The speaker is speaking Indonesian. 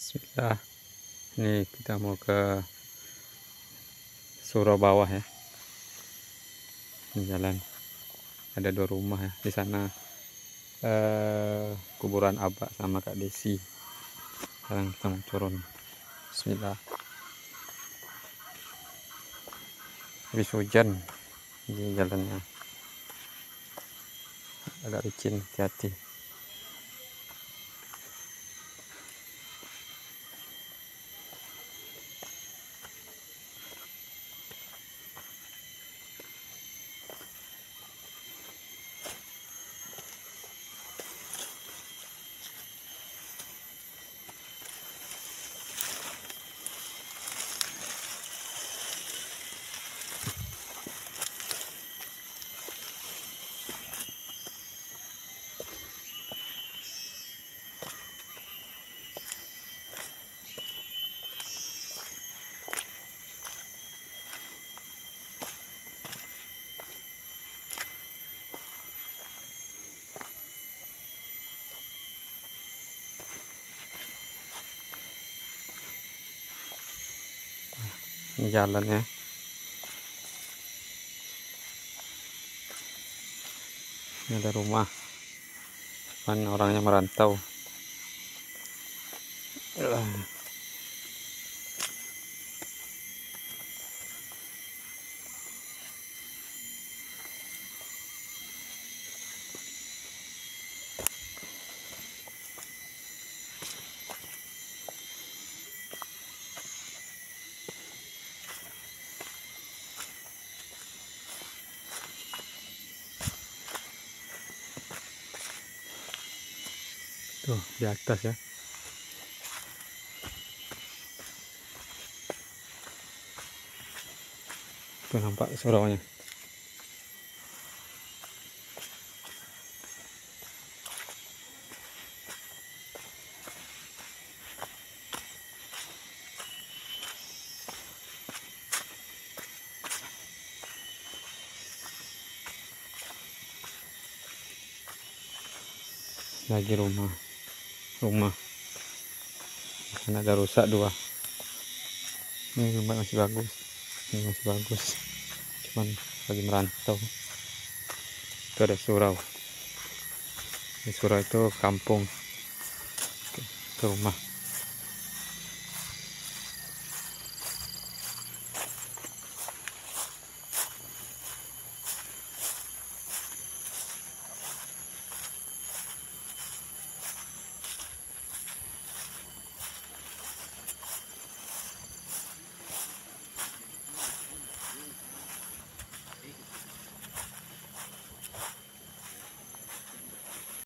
Bismillah. Ini kita mau ke surau bawah ya. Ini jalan. Ada dua rumah ya. Di sana eh, kuburan abah sama kak Desi. Sekarang kita mau turun. Bismillah. Habis hujan di jalannya. Agak licin hati-hati ini jalannya. Ini ada rumah. Kan orangnya merantau tuh di atas ya. Tuh nampak suraunya lagi rumah rumah. Kan ada rusak dua. Ini rumah masih bagus. Ini masih bagus. Cuman lagi merantau. Itu ada surau. Di surau itu kampung. Ke rumah